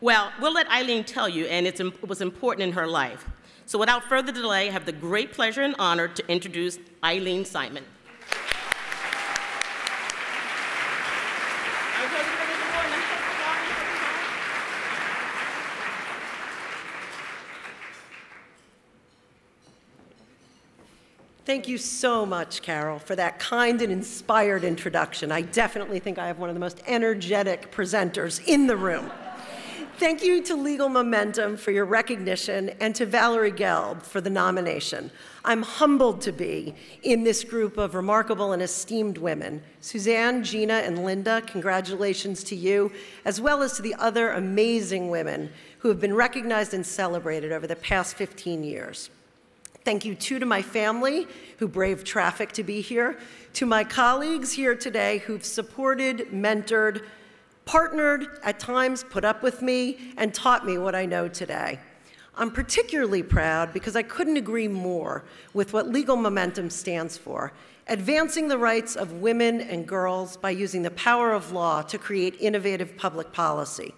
Well, we'll let Eileen tell you, and it was important in her life. So without further delay, I have the great pleasure and honor to introduce Eileen Simon. Thank you so much, Carol, for that kind and inspired introduction. I definitely think I have one of the most energetic presenters in the room. Thank you to Legal Momentum for your recognition and to Valerie Gelb for the nomination. I'm humbled to be in this group of remarkable and esteemed women. Suzanne, Gina, and Linda, congratulations to you, as well as to the other amazing women who have been recognized and celebrated over the past 15 years. Thank you, too, to my family who braved traffic to be here, to my colleagues here today who've supported, mentored, partnered, at times put up with me, and taught me what I know today. I'm particularly proud because I couldn't agree more with what Legal Momentum stands for advancing the rights of women and girls by using the power of law to create innovative public policy.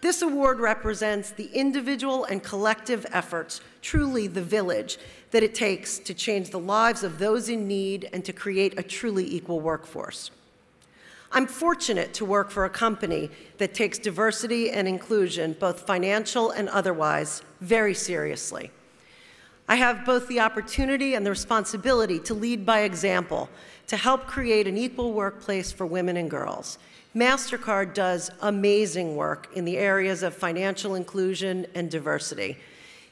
This award represents the individual and collective efforts, truly the village, that it takes to change the lives of those in need and to create a truly equal workforce. I'm fortunate to work for a company that takes diversity and inclusion, both financial and otherwise, very seriously. I have both the opportunity and the responsibility to lead by example to help create an equal workplace for women and girls. MasterCard does amazing work in the areas of financial inclusion and diversity.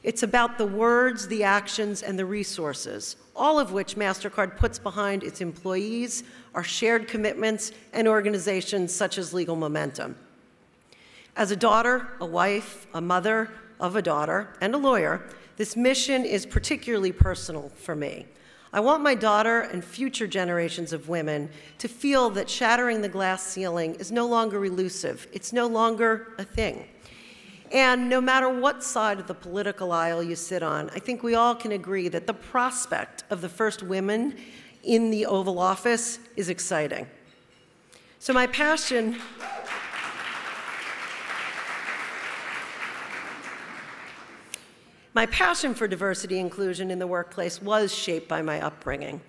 It's about the words, the actions, and the resources, all of which MasterCard puts behind its employees, our shared commitments, and organizations such as Legal Momentum. As a daughter, a wife, a mother of a daughter, and a lawyer, this mission is particularly personal for me. I want my daughter and future generations of women to feel that shattering the glass ceiling is no longer elusive. It's no longer a thing. And no matter what side of the political aisle you sit on, I think we all can agree that the prospect of the first women in the Oval Office is exciting. So my passion My passion for diversity inclusion in the workplace was shaped by my upbringing.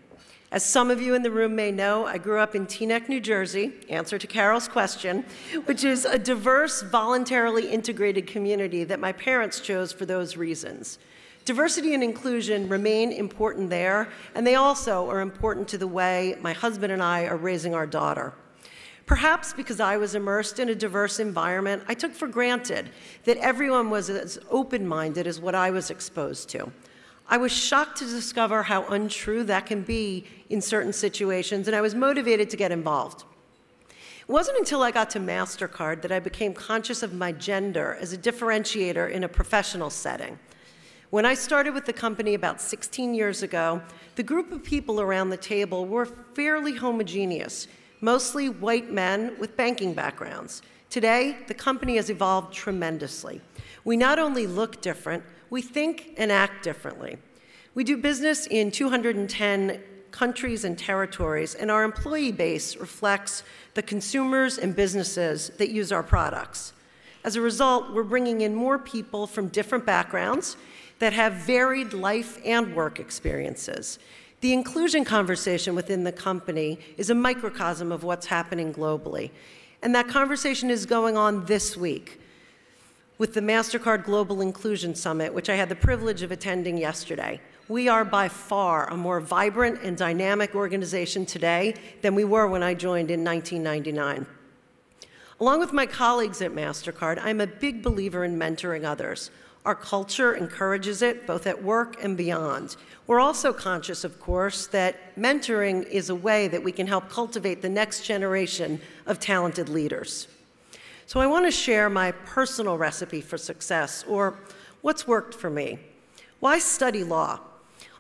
As some of you in the room may know, I grew up in Teaneck, New Jersey, answer to Carol's question, which is a diverse, voluntarily integrated community that my parents chose for those reasons. Diversity and inclusion remain important there, and they also are important to the way my husband and I are raising our daughter. Perhaps because I was immersed in a diverse environment, I took for granted that everyone was as open minded as what I was exposed to. I was shocked to discover how untrue that can be in certain situations, and I was motivated to get involved. It wasn't until I got to MasterCard that I became conscious of my gender as a differentiator in a professional setting. When I started with the company about 16 years ago, the group of people around the table were fairly homogeneous mostly white men with banking backgrounds. Today, the company has evolved tremendously. We not only look different, we think and act differently. We do business in 210 countries and territories, and our employee base reflects the consumers and businesses that use our products. As a result, we're bringing in more people from different backgrounds that have varied life and work experiences. The inclusion conversation within the company is a microcosm of what's happening globally. And that conversation is going on this week with the MasterCard Global Inclusion Summit, which I had the privilege of attending yesterday. We are by far a more vibrant and dynamic organization today than we were when I joined in 1999. Along with my colleagues at MasterCard, I'm a big believer in mentoring others. Our culture encourages it, both at work and beyond. We're also conscious, of course, that mentoring is a way that we can help cultivate the next generation of talented leaders. So I want to share my personal recipe for success, or what's worked for me. Why study law?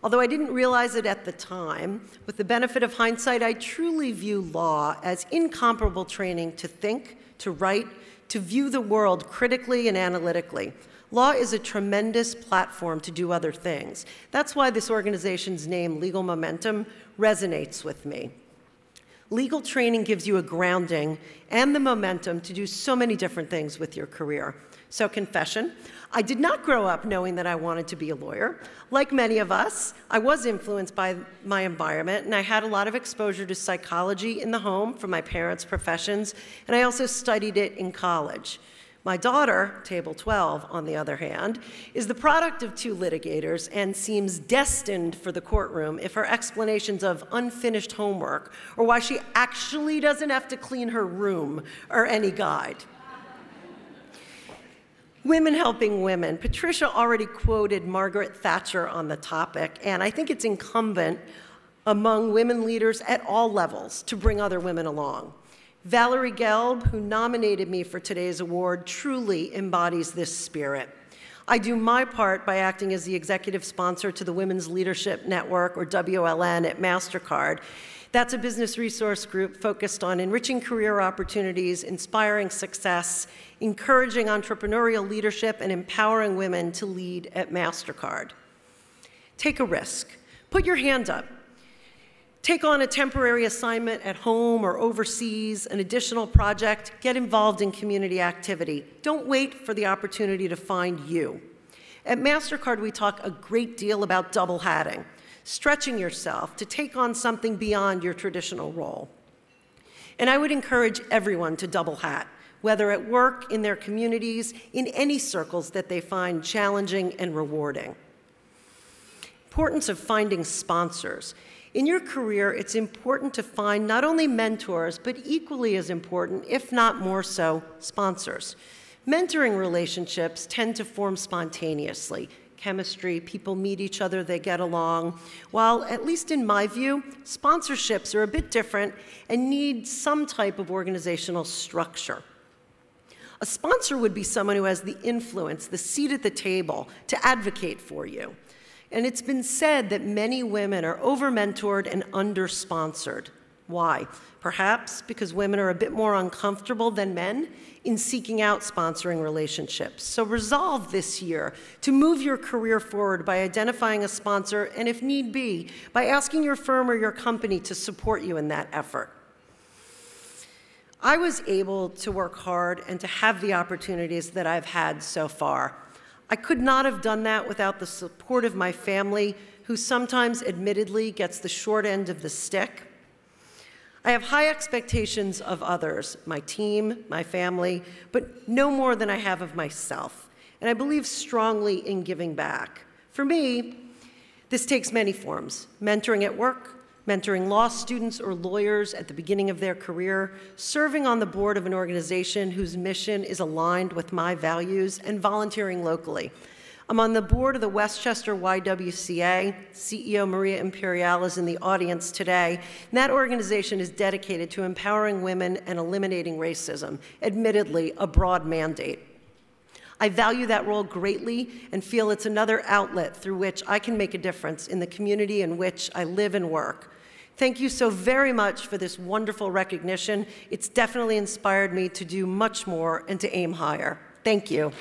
Although I didn't realize it at the time, with the benefit of hindsight, I truly view law as incomparable training to think, to write, to view the world critically and analytically. Law is a tremendous platform to do other things. That's why this organization's name, Legal Momentum, resonates with me. Legal training gives you a grounding and the momentum to do so many different things with your career. So, confession I did not grow up knowing that I wanted to be a lawyer. Like many of us, I was influenced by my environment, and I had a lot of exposure to psychology in the home from my parents' professions, and I also studied it in college. My daughter, Table 12, on the other hand, is the product of two litigators and seems destined for the courtroom if her explanations of unfinished homework or why she actually doesn't have to clean her room are any guide. Women helping women. Patricia already quoted Margaret Thatcher on the topic, and I think it's incumbent among women leaders at all levels to bring other women along. Valerie Gelb, who nominated me for today's award, truly embodies this spirit. I do my part by acting as the executive sponsor to the Women's Leadership Network, or WLN, at MasterCard. That's a business resource group focused on enriching career opportunities, inspiring success, encouraging entrepreneurial leadership, and empowering women to lead at MasterCard. Take a risk. Put your hand up. Take on a temporary assignment at home or overseas, an additional project, get involved in community activity. Don't wait for the opportunity to find you. At MasterCard, we talk a great deal about double hatting, stretching yourself to take on something beyond your traditional role. And I would encourage everyone to double hat whether at work, in their communities, in any circles that they find challenging and rewarding. Importance of finding sponsors. In your career, it's important to find not only mentors, but equally as important, if not more so, sponsors. Mentoring relationships tend to form spontaneously. Chemistry, people meet each other, they get along. While, at least in my view, sponsorships are a bit different and need some type of organizational structure. A sponsor would be someone who has the influence, the seat at the table to advocate for you. And it's been said that many women are over mentored and under sponsored. Why? Perhaps because women are a bit more uncomfortable than men in seeking out sponsoring relationships. So resolve this year to move your career forward by identifying a sponsor and, if need be, by asking your firm or your company to support you in that effort. I was able to work hard and to have the opportunities that I've had so far. I could not have done that without the support of my family, who sometimes admittedly gets the short end of the stick. I have high expectations of others, my team, my family, but no more than I have of myself. And I believe strongly in giving back. For me, this takes many forms mentoring at work, mentoring law students or lawyers at the beginning of their career, serving on the board of an organization whose mission is aligned with my values, and volunteering locally. I'm on the board of the Westchester YWCA. CEO Maria Imperial is in the audience today. And that organization is dedicated to empowering women and eliminating racism, admittedly, a broad mandate. I value that role greatly and feel it's another outlet through which I can make a difference in the community in which I live and work. Thank you so very much for this wonderful recognition. It's definitely inspired me to do much more and to aim higher. Thank you.